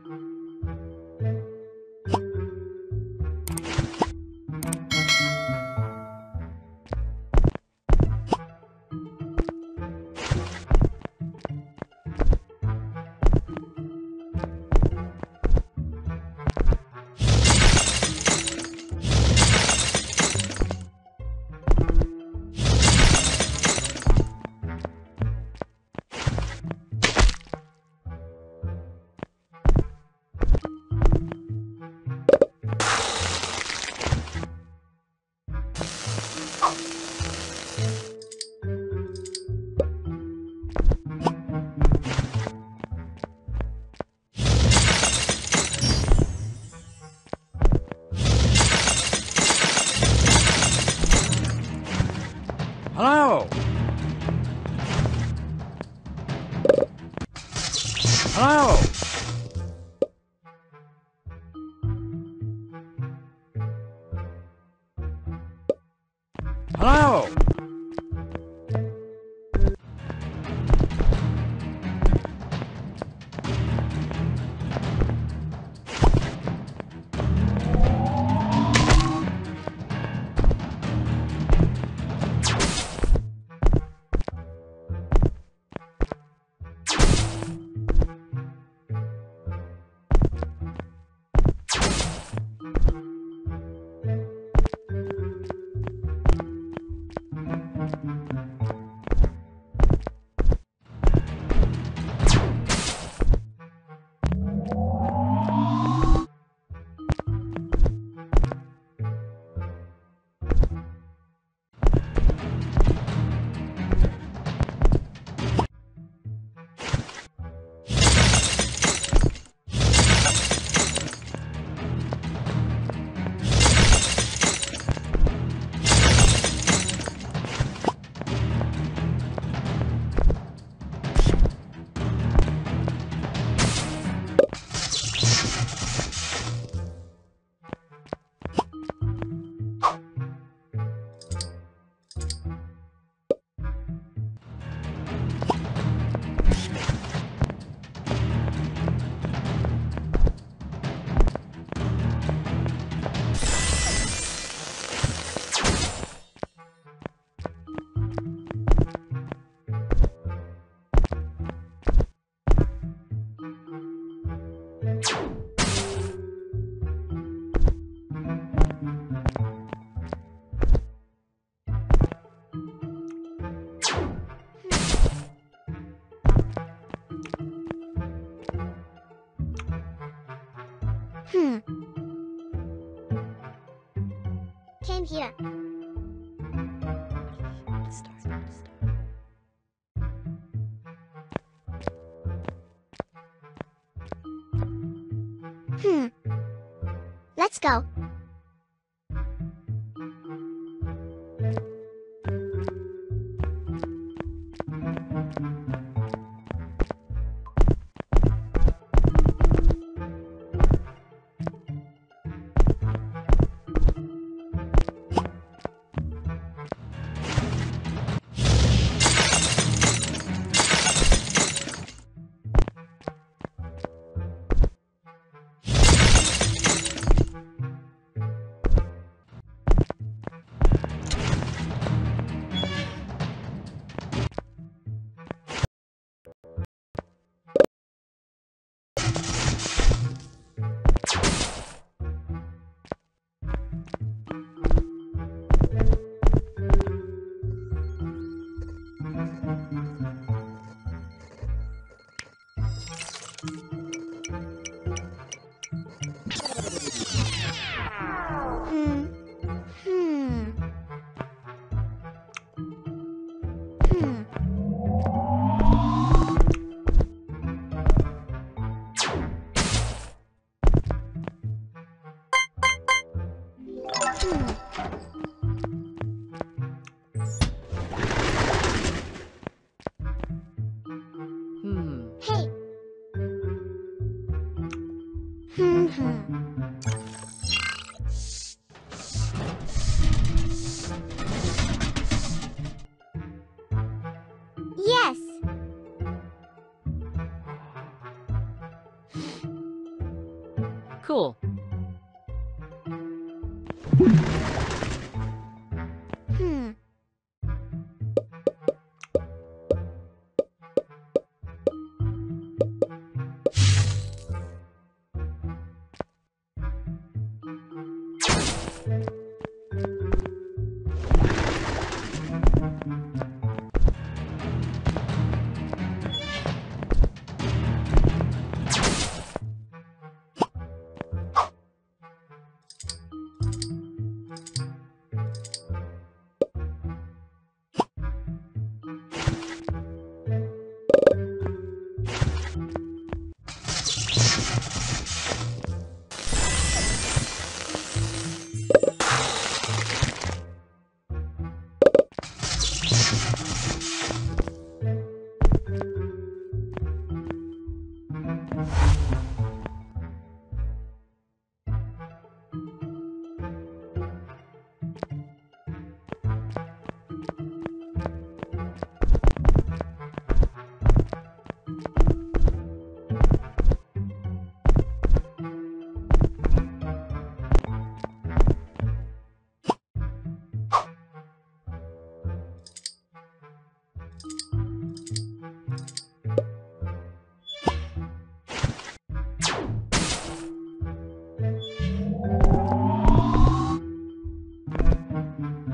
Hello? Hello? Came here. Hmm. Let's go. Hmm. Hmm. Hmm. Hmm. Oh.